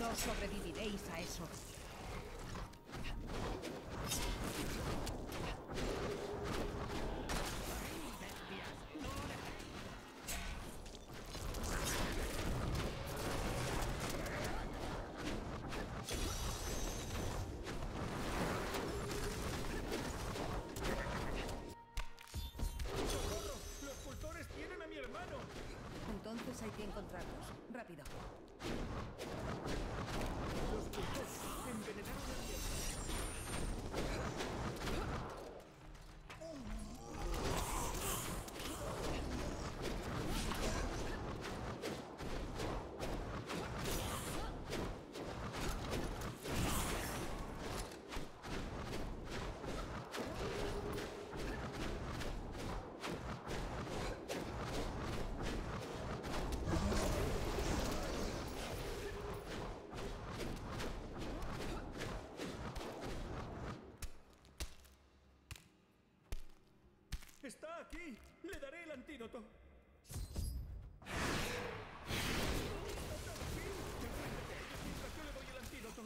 No sobreviviréis a eso. ¡Los cultores tienen a mi hermano! Entonces hay que encontrarlos. Rápido. Los ¡Está aquí! ¡Le daré el antídoto! ¡Está aquí! ¡Enfréntate a ellos mientras yo le doy el antídoto!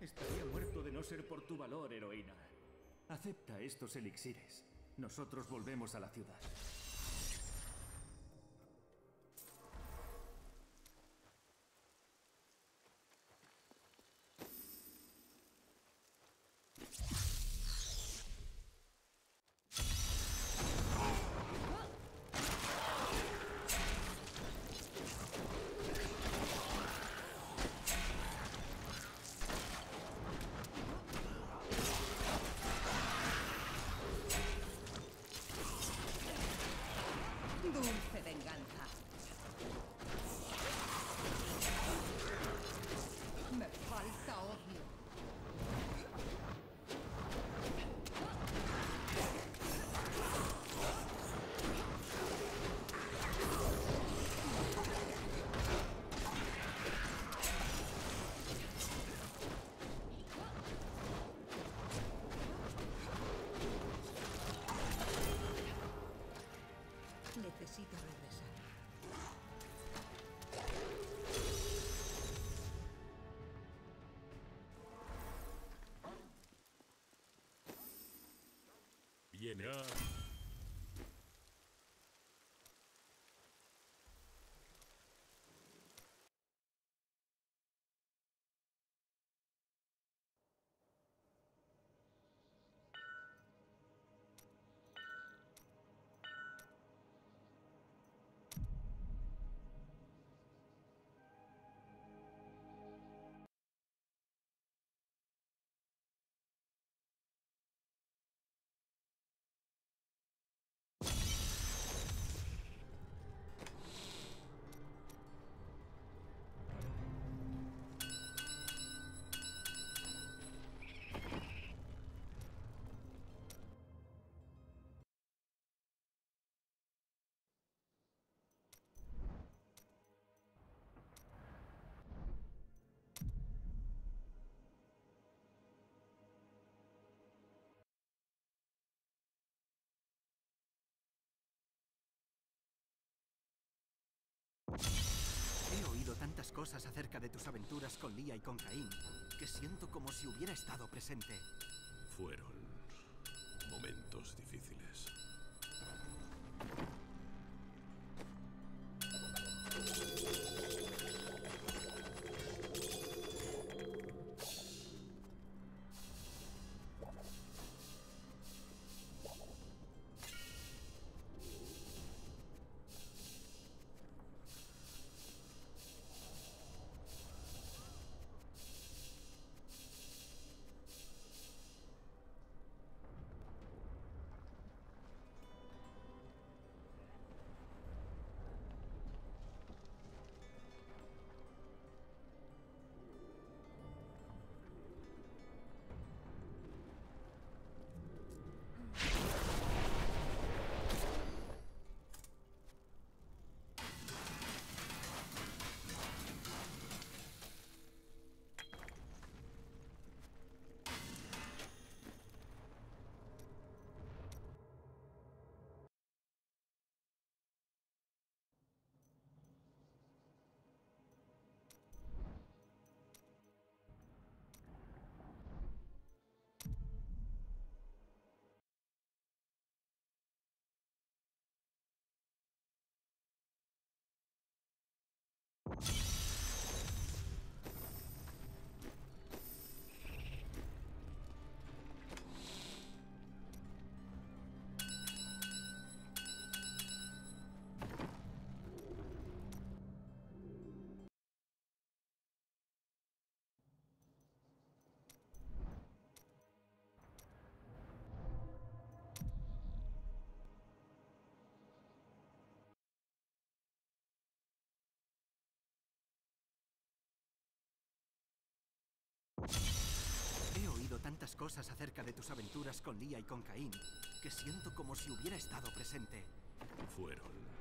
Estaría muerto de no ser por tu valor, heroína. Acepta estos elixires. Nosotros volvemos a la ciudad. Dulce venganza. Viene a... tantas cosas acerca de tus aventuras con Lía y con Caín, que siento como si hubiera estado presente. Fueron momentos difíciles. Tantas cosas acerca de tus aventuras con Lía y con Caín que siento como si hubiera estado presente. Fueron.